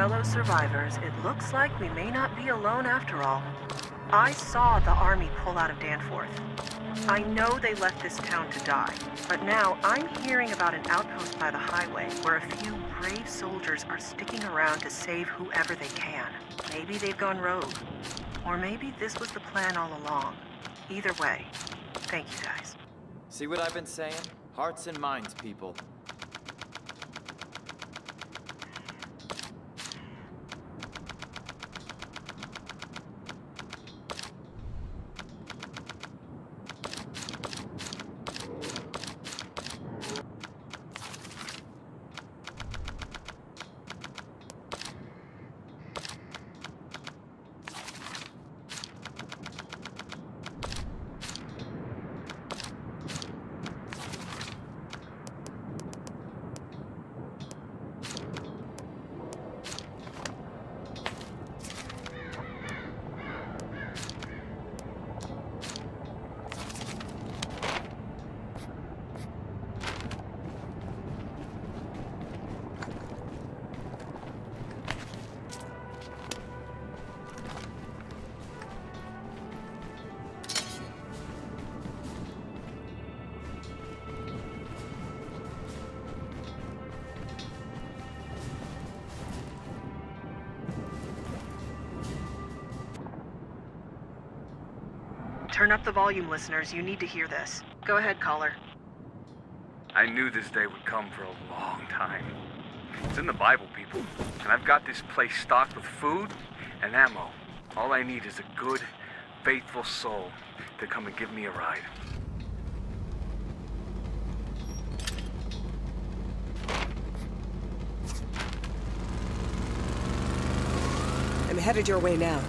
fellow survivors, it looks like we may not be alone after all. I saw the army pull out of Danforth. I know they left this town to die, but now I'm hearing about an outpost by the highway where a few brave soldiers are sticking around to save whoever they can. Maybe they've gone rogue. Or maybe this was the plan all along. Either way, thank you guys. See what I've been saying? Hearts and minds, people. Turn up the volume, listeners. You need to hear this. Go ahead, caller. I knew this day would come for a long time. It's in the Bible, people. And I've got this place stocked with food and ammo. All I need is a good, faithful soul to come and give me a ride. I'm headed your way now.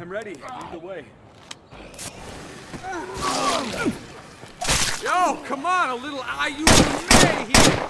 I'm ready. Lead the way. Yo, come on, a little IU May here.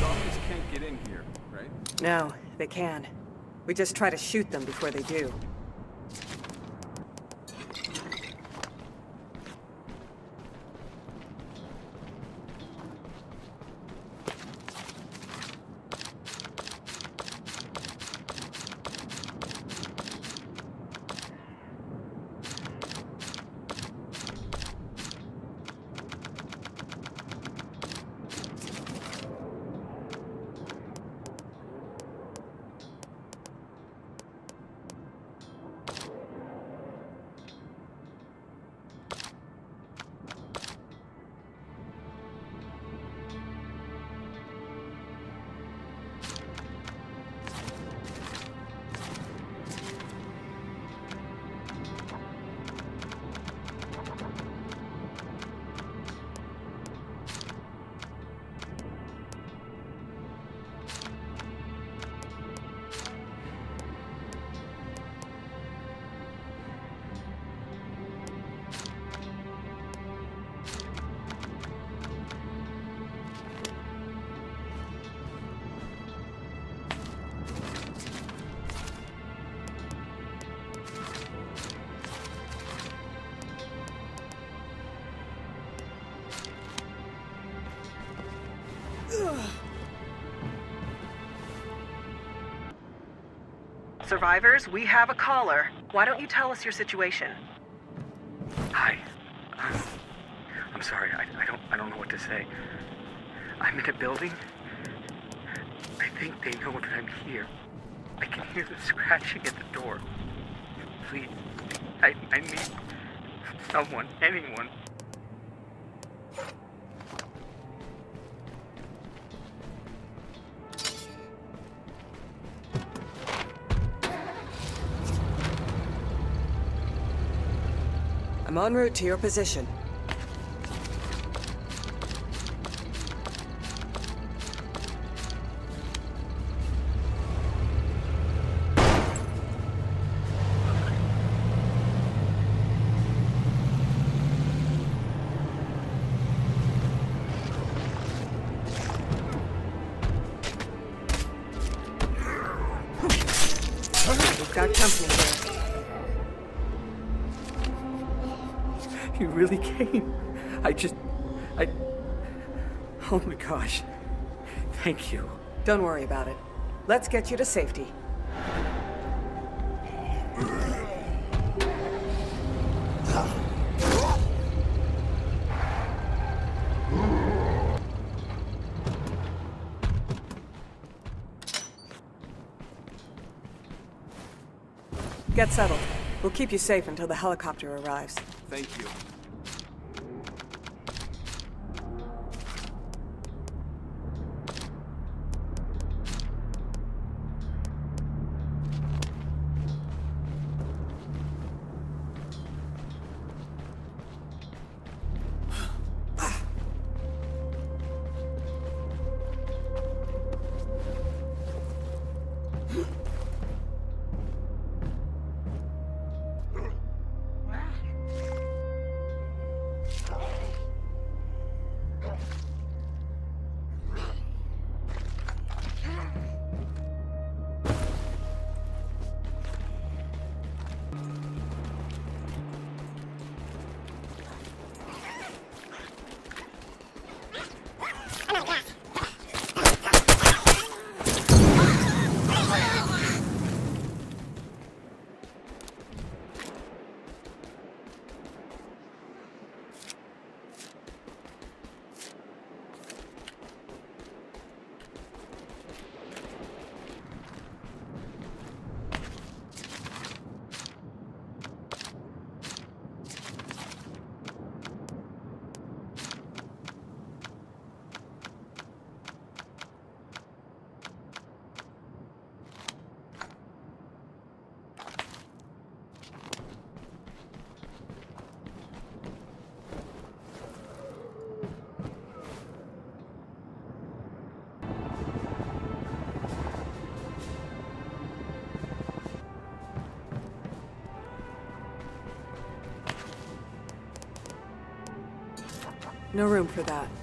Zombies can't get in here, right? No, they can. We just try to shoot them before they do. Survivors, we have a caller. Why don't you tell us your situation? Hi. I'm, sorry. I, I don't. I don't know what to say. I'm in a building. I think they know that I'm here. I can hear them scratching at the door. Please, I, I need someone, anyone. En route to your position. We've got company here. You really came. I just. I. Oh my gosh. Thank you. Don't worry about it. Let's get you to safety. Get settled. We'll keep you safe until the helicopter arrives. Thank you. No room for that.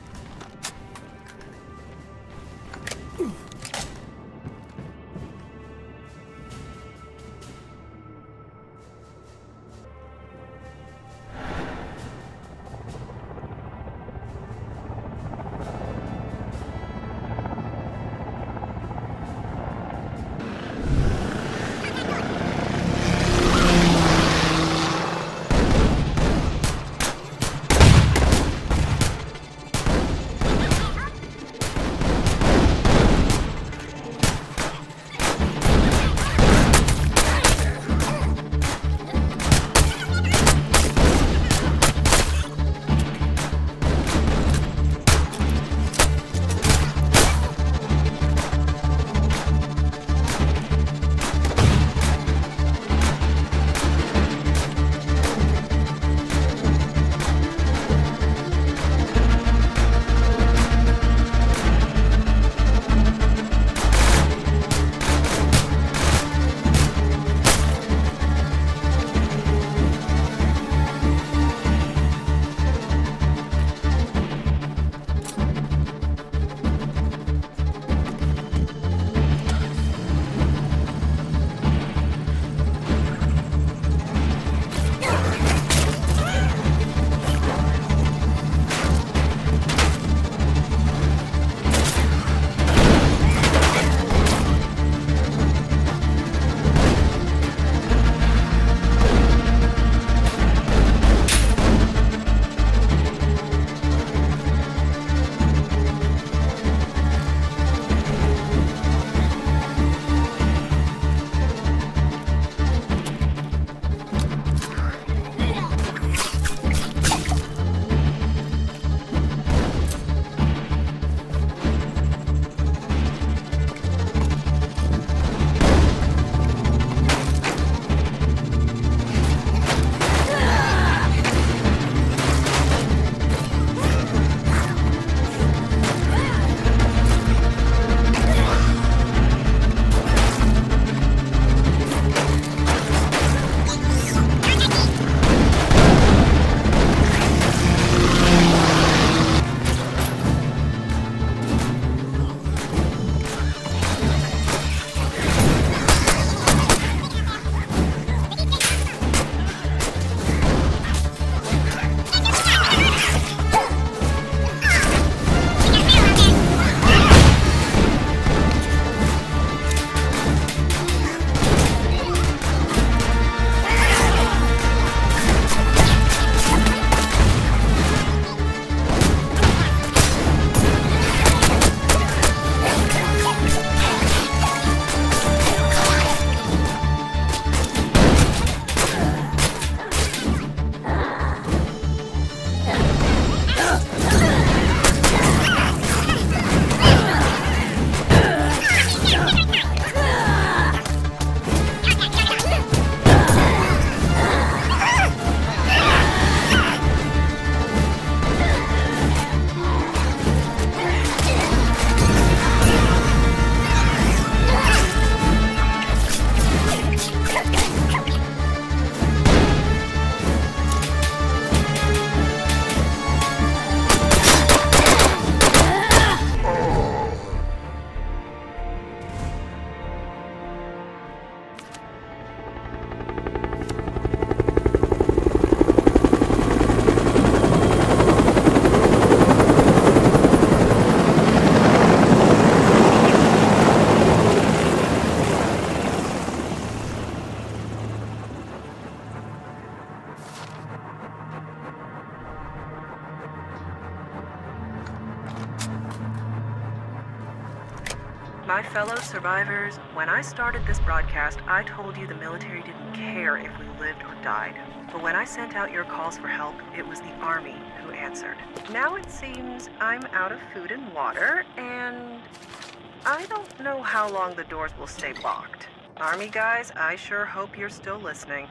My fellow survivors, when I started this broadcast, I told you the military didn't care if we lived or died. But when I sent out your calls for help, it was the Army who answered. Now it seems I'm out of food and water, and I don't know how long the doors will stay locked. Army guys, I sure hope you're still listening.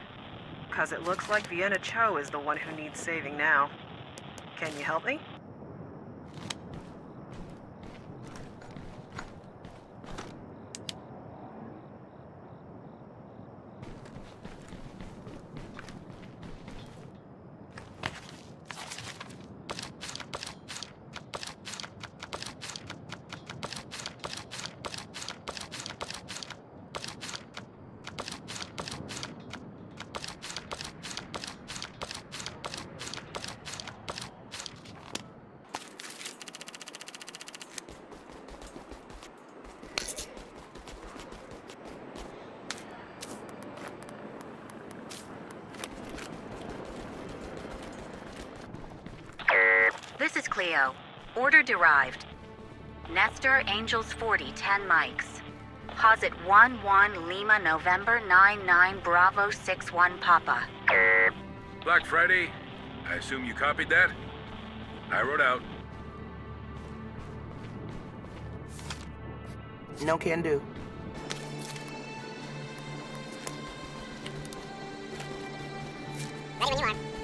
Because it looks like Vienna Cho is the one who needs saving now. Can you help me? Leo. Order derived. Nestor Angels 40, 10 mics. Posit 1 1 Lima November 9 9 Bravo 6 1 Papa. Black Friday, I assume you copied that? I wrote out. No can do. Ready when you are.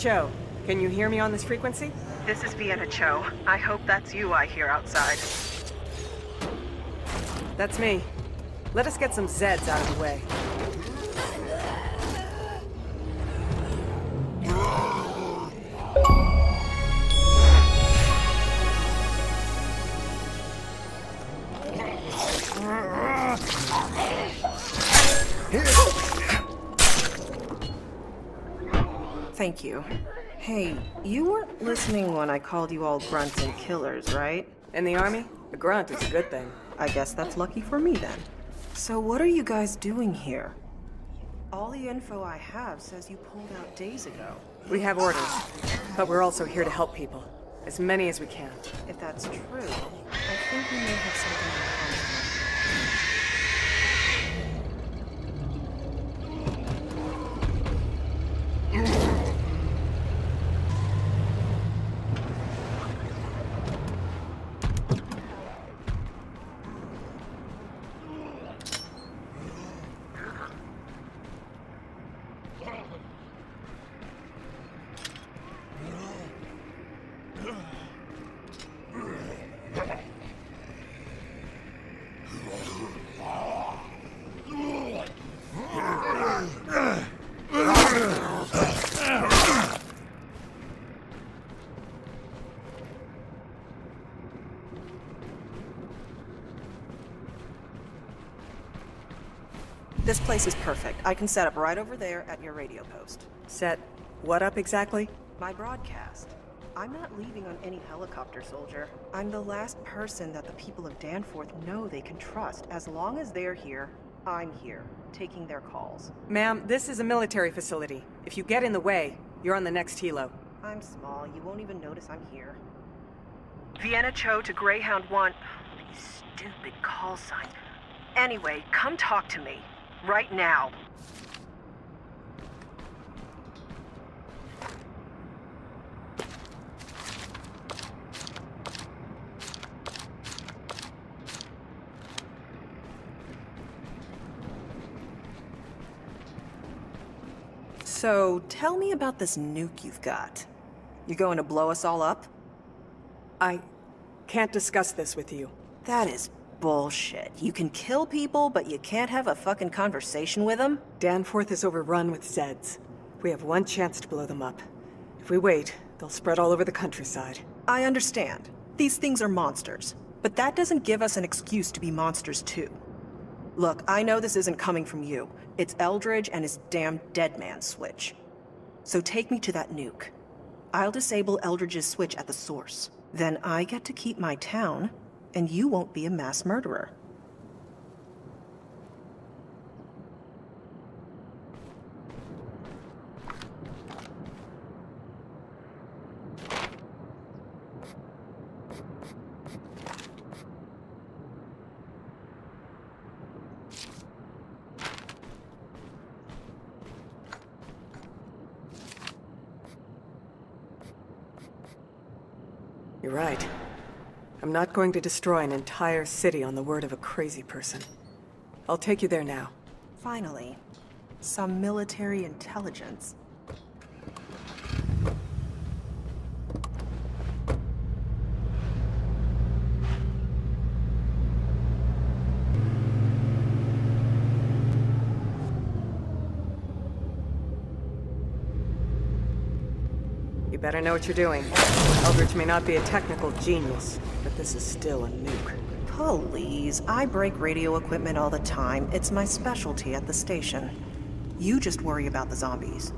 Cho, can you hear me on this frequency? This is Vienna Cho. I hope that's you I hear outside. That's me. Let us get some Zeds out of the way. Thank you. Hey, you weren't listening when I called you all grunts and killers, right? In the army, a grunt is a good thing. I guess that's lucky for me then. So what are you guys doing here? All the info I have says you pulled out days ago. We have orders, but we're also here to help people. As many as we can. If that's true, I think we may have something in common. This place is perfect. I can set up right over there at your radio post. Set what up exactly? My broadcast. I'm not leaving on any helicopter, soldier. I'm the last person that the people of Danforth know they can trust. As long as they're here, I'm here, taking their calls. Ma'am, this is a military facility. If you get in the way, you're on the next helo. I'm small. You won't even notice I'm here. Vienna Cho to Greyhound 1. These stupid call signs. Anyway, come talk to me. Right now. So, tell me about this nuke you've got. You going to blow us all up? I can't discuss this with you. That is bullshit. You can kill people, but you can't have a fucking conversation with them? Danforth is overrun with Zeds. We have one chance to blow them up. If we wait, they'll spread all over the countryside. I understand. These things are monsters. But that doesn't give us an excuse to be monsters too. Look, I know this isn't coming from you. It's Eldridge and his damn dead man switch. So take me to that nuke. I'll disable Eldridge's switch at the source. Then I get to keep my town, and you won't be a mass murderer. You're right. I'm going to destroy an entire city on the word of a crazy person. I'll take you there now. Finally, some military intelligence. Better know what you're doing. Eldridge may not be a technical genius, but this is still a nuke. Please, I break radio equipment all the time. It's my specialty at the station. You just worry about the zombies.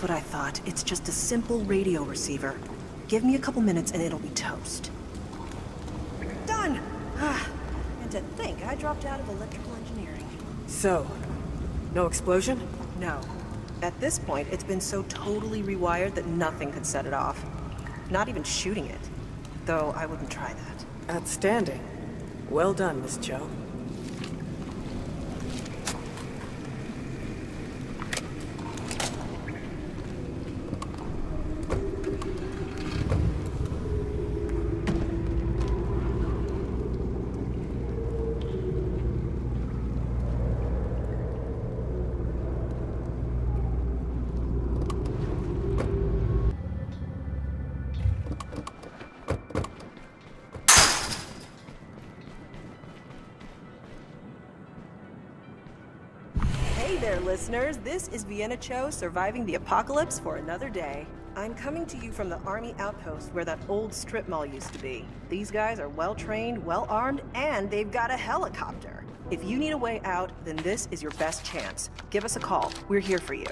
That's what I thought. It's just a simple radio receiver. Give me a couple minutes and it'll be toast. Done! Ah, and to think I dropped out of electrical engineering. So, no explosion? No. At this point, it's been so totally rewired that nothing could set it off. Not even shooting it. Though I wouldn't try that. Outstanding. Well done, Miss Cho. Listeners. This is Vienna Cho surviving the apocalypse for another day. I'm coming to you from the Army outpost where that old strip mall used to be. These guys are well trained, well armed, and they've got a helicopter. If you need a way out, then this is your best chance. Give us a call. We're here for you.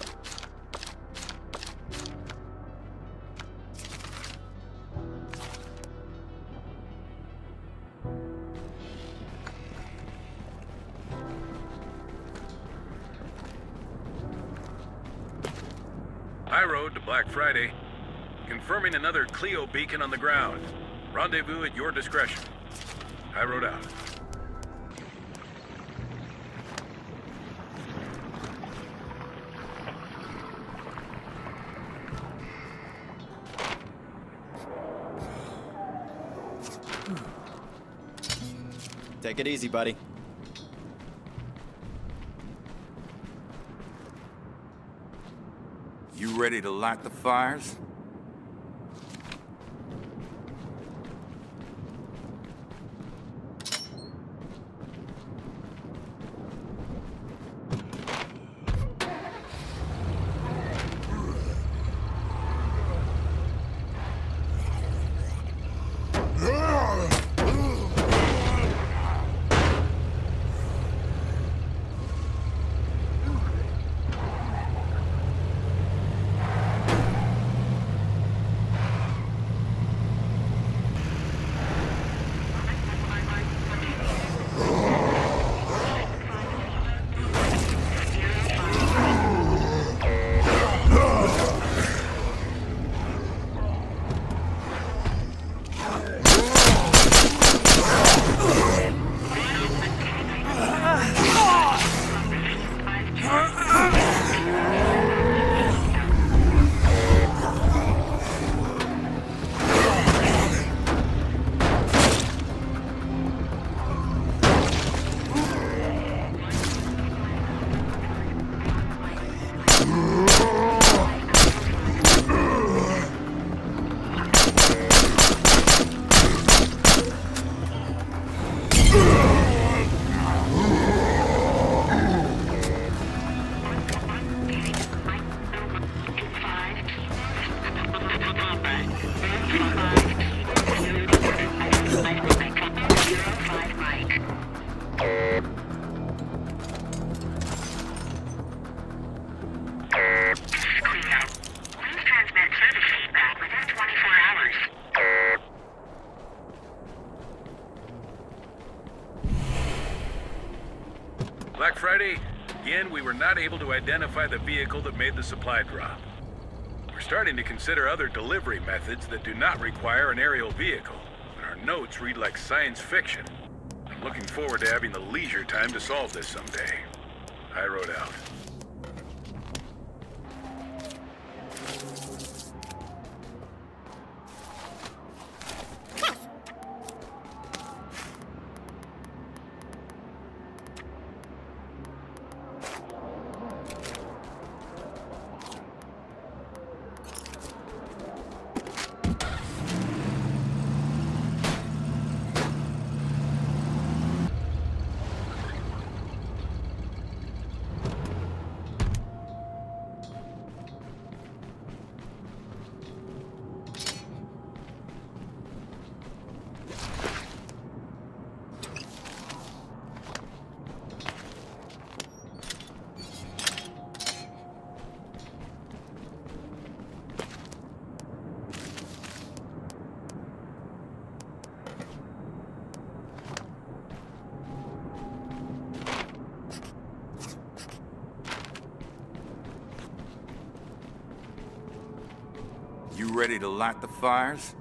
Another Clio beacon on the ground. Rendezvous at your discretion. I rode out. Take it easy, buddy. You ready to light the fires? Able to identify the vehicle that made the supply drop. We're starting to consider other delivery methods that do not require an aerial vehicle, and our notes read like science fiction. I'm looking forward to having the leisure time to solve this someday. I wrote out. You ready to light the fires?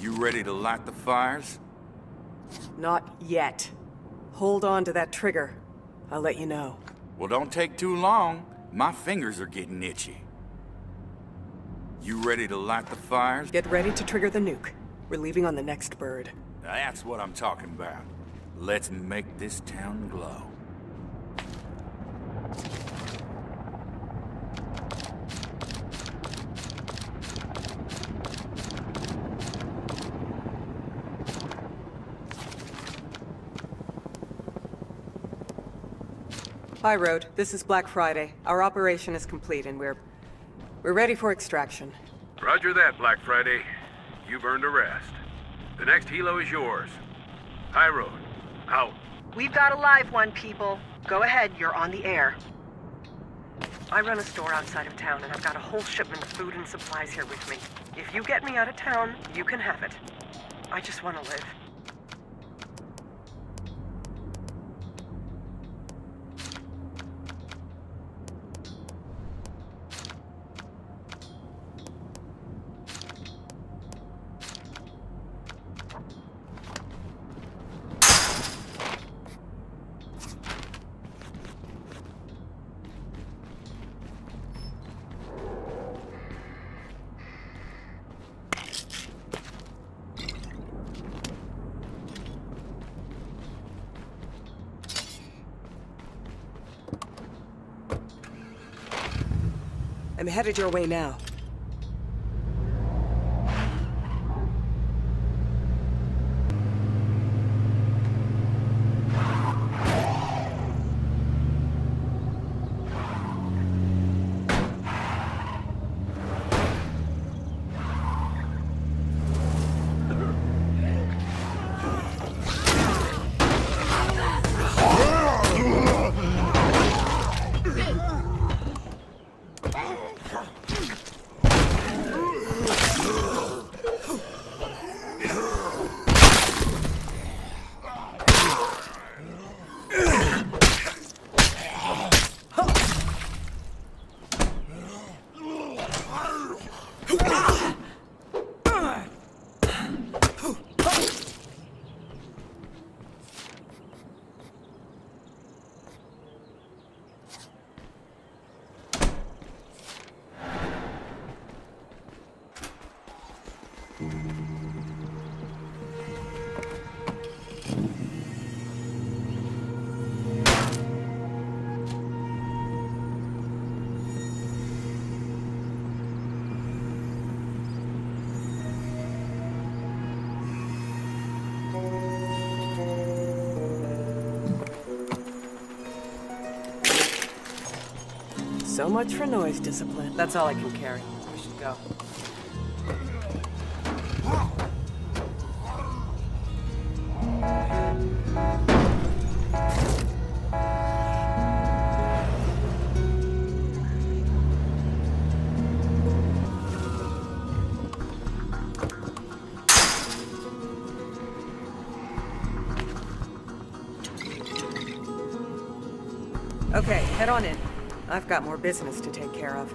You ready to light the fires? Not yet. Hold on to that trigger. I'll let you know. Well, don't take too long. My fingers are getting itchy. You ready to light the fires? Get ready to trigger the nuke. We're leaving on the next bird. That's what I'm talking about. Let's make this town glow. High Road. This is Black Friday. Our operation is complete and we're... We're ready for extraction. Roger that, Black Friday. You've earned a rest. The next helo is yours. High Road. Out. We've got a live one, people. Go ahead, you're on the air. I run a store outside of town, and I've got a whole shipment of food and supplies here with me. If you get me out of town, you can have it. I just want to live. I'm headed your way now. So much for noise discipline. That's all I can carry. I've got more business to take care of.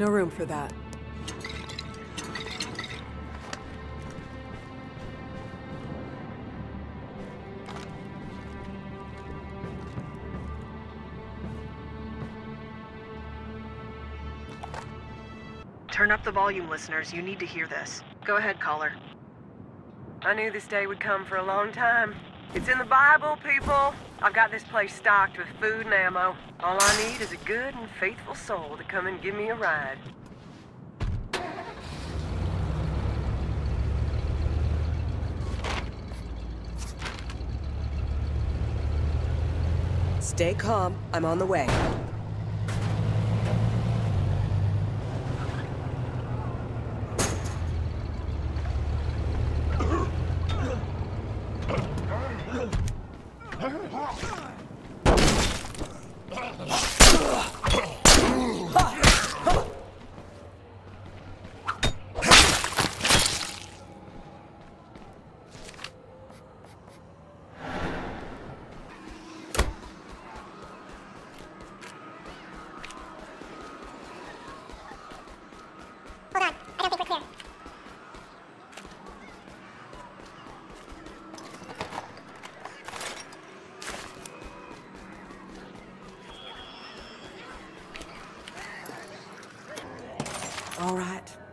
No room for that. Turn up the volume, listeners. You need to hear this. Go ahead, caller. I knew this day would come for a long time. It's in the Bible, people. I've got this place stocked with food and ammo. All I need is a good and faithful soul to come and give me a ride. Stay calm. I'm on the way. Ah!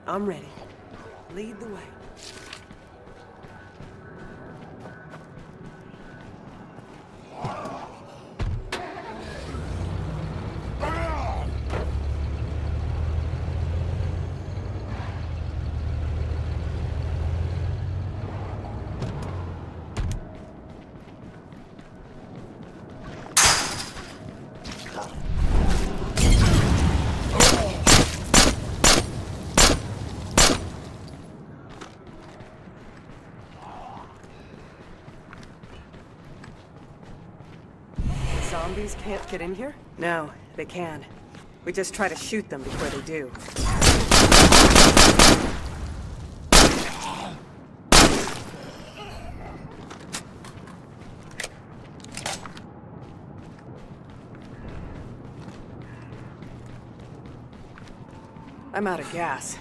I'm ready. Lead the way. Zombies can't get in here? No, they can. We just try to shoot them before they do. I'm out of gas.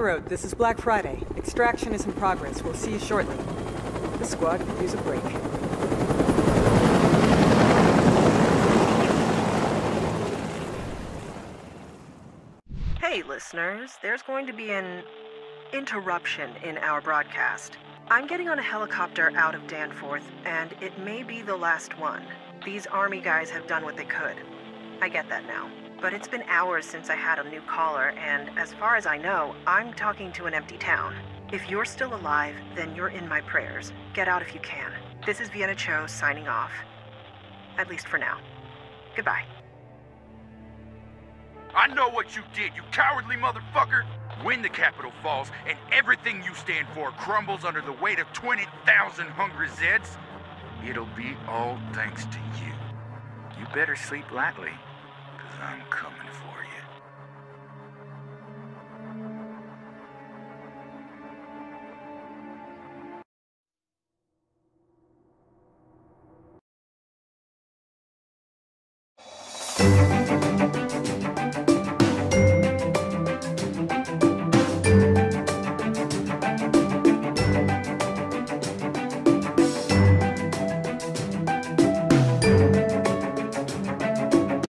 Road, this is Black Friday. Extraction is in progress. We'll see you shortly. The squad could use a break. Hey, listeners, there's going to be an interruption in our broadcast. I'm getting on a helicopter out of Danforth, and it may be the last one. These army guys have done what they could. I get that now. But it's been hours since I had a new caller, and as far as I know, I'm talking to an empty town. If you're still alive, then you're in my prayers. Get out if you can. This is Vienna Cho signing off. At least for now. Goodbye. I know what you did, you cowardly motherfucker! When the capital falls and everything you stand for crumbles under the weight of 20,000 hungry Zeds, it'll be all thanks to you. You better sleep lightly, I'm coming